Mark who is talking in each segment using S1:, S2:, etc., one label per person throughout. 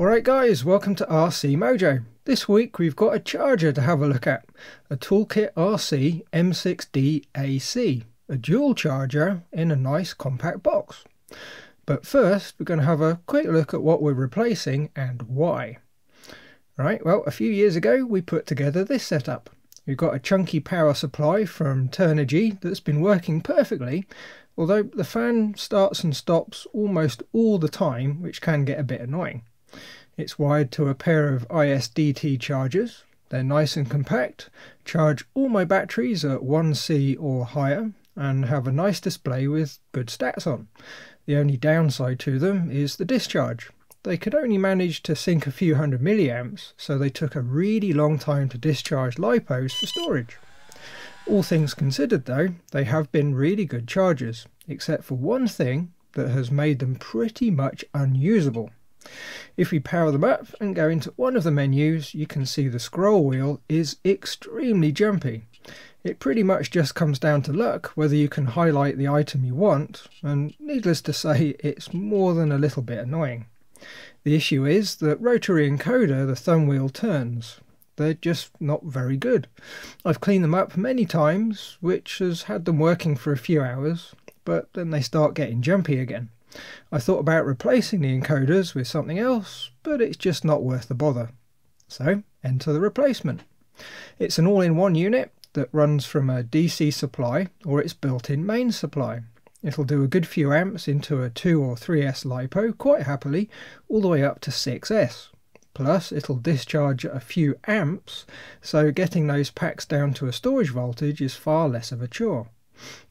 S1: Alright guys, welcome to RC Mojo. This week we've got a charger to have a look at. A Toolkit RC M6D AC. A dual charger in a nice compact box. But first we're going to have a quick look at what we're replacing and why. Right, well a few years ago we put together this setup. We've got a chunky power supply from Turnigy that's been working perfectly, although the fan starts and stops almost all the time, which can get a bit annoying. It's wired to a pair of ISDT chargers. They're nice and compact, charge all my batteries at 1C or higher, and have a nice display with good stats on. The only downside to them is the discharge. They could only manage to sink a few hundred milliamps, so they took a really long time to discharge LiPos for storage. All things considered though, they have been really good chargers, except for one thing that has made them pretty much unusable. If we power them up and go into one of the menus, you can see the scroll wheel is extremely jumpy. It pretty much just comes down to luck whether you can highlight the item you want, and needless to say, it's more than a little bit annoying. The issue is that rotary encoder the thumb wheel turns. They're just not very good. I've cleaned them up many times, which has had them working for a few hours, but then they start getting jumpy again. I thought about replacing the encoders with something else, but it's just not worth the bother. So, enter the replacement. It's an all-in-one unit that runs from a DC supply or its built-in main supply. It'll do a good few amps into a 2 or 3S LiPo quite happily, all the way up to 6S. Plus, it'll discharge a few amps, so getting those packs down to a storage voltage is far less of a chore.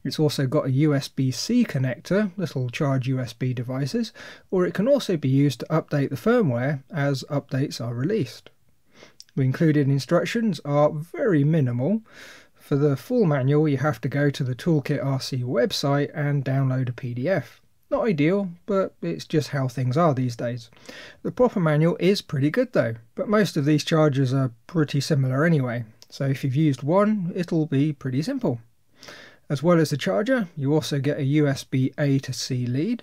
S1: It's also got a USB-C connector that'll charge USB devices, or it can also be used to update the firmware as updates are released. The included instructions are very minimal. For the full manual you have to go to the Toolkit RC website and download a PDF. Not ideal, but it's just how things are these days. The proper manual is pretty good though, but most of these chargers are pretty similar anyway, so if you've used one, it'll be pretty simple. As well as the charger, you also get a USB A to C lead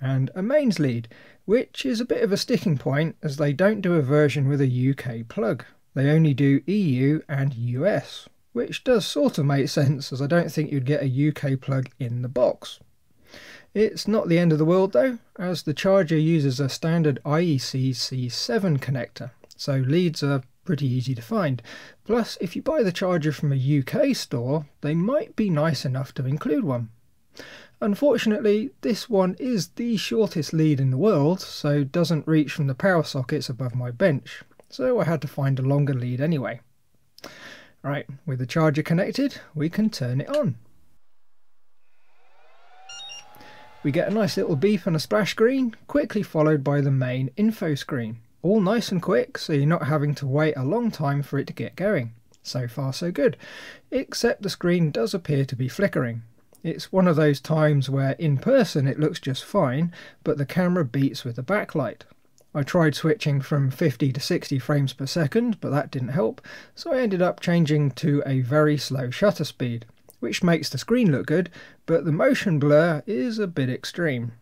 S1: and a mains lead, which is a bit of a sticking point as they don't do a version with a UK plug. They only do EU and US, which does sort of make sense as I don't think you'd get a UK plug in the box. It's not the end of the world though, as the charger uses a standard IEC C7 connector, so leads are pretty easy to find. Plus, if you buy the charger from a UK store, they might be nice enough to include one. Unfortunately, this one is the shortest lead in the world, so doesn't reach from the power sockets above my bench, so I had to find a longer lead anyway. Right, with the charger connected, we can turn it on. We get a nice little beep and a splash screen, quickly followed by the main info screen. All nice and quick, so you're not having to wait a long time for it to get going. So far so good, except the screen does appear to be flickering. It's one of those times where in person it looks just fine, but the camera beats with the backlight. I tried switching from 50 to 60 frames per second, but that didn't help, so I ended up changing to a very slow shutter speed, which makes the screen look good, but the motion blur is a bit extreme.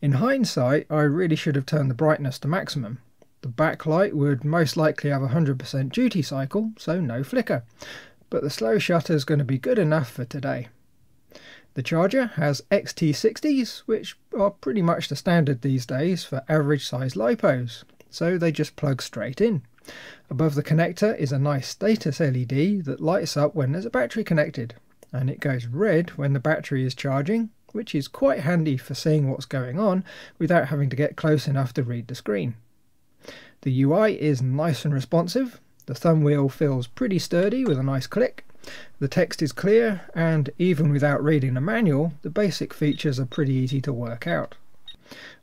S1: In hindsight, I really should have turned the brightness to maximum. The backlight would most likely have a 100% duty cycle, so no flicker, but the slow shutter is going to be good enough for today. The charger has XT60s, which are pretty much the standard these days for average size LiPos, so they just plug straight in. Above the connector is a nice status LED that lights up when there's a battery connected, and it goes red when the battery is charging, which is quite handy for seeing what's going on without having to get close enough to read the screen. The UI is nice and responsive, the thumb wheel feels pretty sturdy with a nice click, the text is clear, and even without reading the manual, the basic features are pretty easy to work out.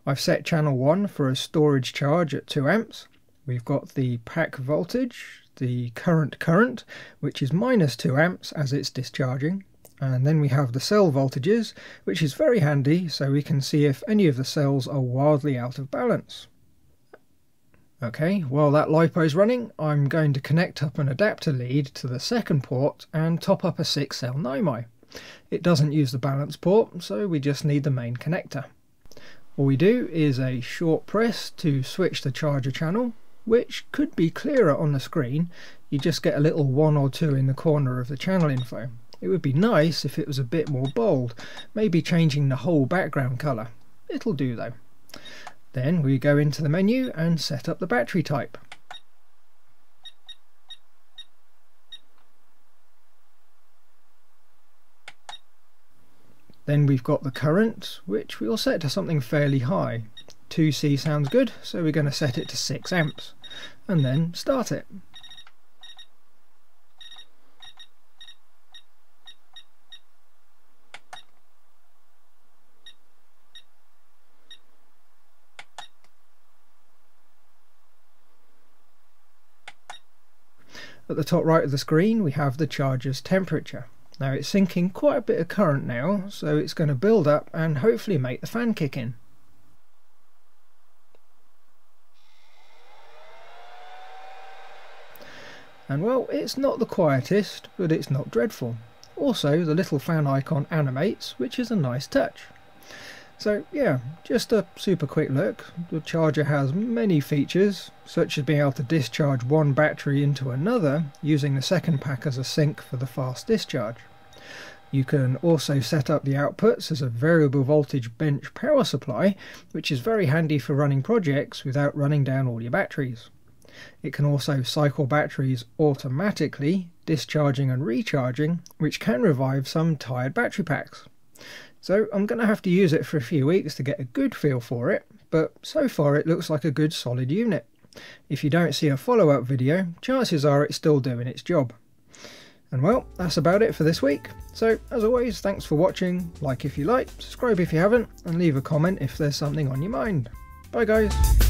S1: I've set channel 1 for a storage charge at 2 amps. We've got the pack voltage, the current current, which is minus 2 amps as it's discharging, and then we have the cell voltages, which is very handy so we can see if any of the cells are wildly out of balance. Okay, while that LiPo is running, I'm going to connect up an adapter lead to the second port and top up a 6 cell NiMi. It doesn't use the balance port, so we just need the main connector. All we do is a short press to switch the charger channel, which could be clearer on the screen. You just get a little one or two in the corner of the channel info. It would be nice if it was a bit more bold, maybe changing the whole background colour. It'll do though. Then we go into the menu and set up the battery type. Then we've got the current, which we'll set to something fairly high. 2C sounds good, so we're going to set it to 6 amps, and then start it. At the top right of the screen we have the charger's temperature. Now it's sinking quite a bit of current now, so it's going to build up and hopefully make the fan kick in. And well, it's not the quietest, but it's not dreadful. Also, the little fan icon animates, which is a nice touch. So yeah, just a super quick look. The charger has many features, such as being able to discharge one battery into another using the second pack as a sink for the fast discharge. You can also set up the outputs as a variable voltage bench power supply, which is very handy for running projects without running down all your batteries. It can also cycle batteries automatically, discharging and recharging, which can revive some tired battery packs. So I'm going to have to use it for a few weeks to get a good feel for it, but so far it looks like a good solid unit. If you don't see a follow-up video, chances are it's still doing its job. And well, that's about it for this week. So, as always, thanks for watching, like if you like, subscribe if you haven't, and leave a comment if there's something on your mind. Bye guys!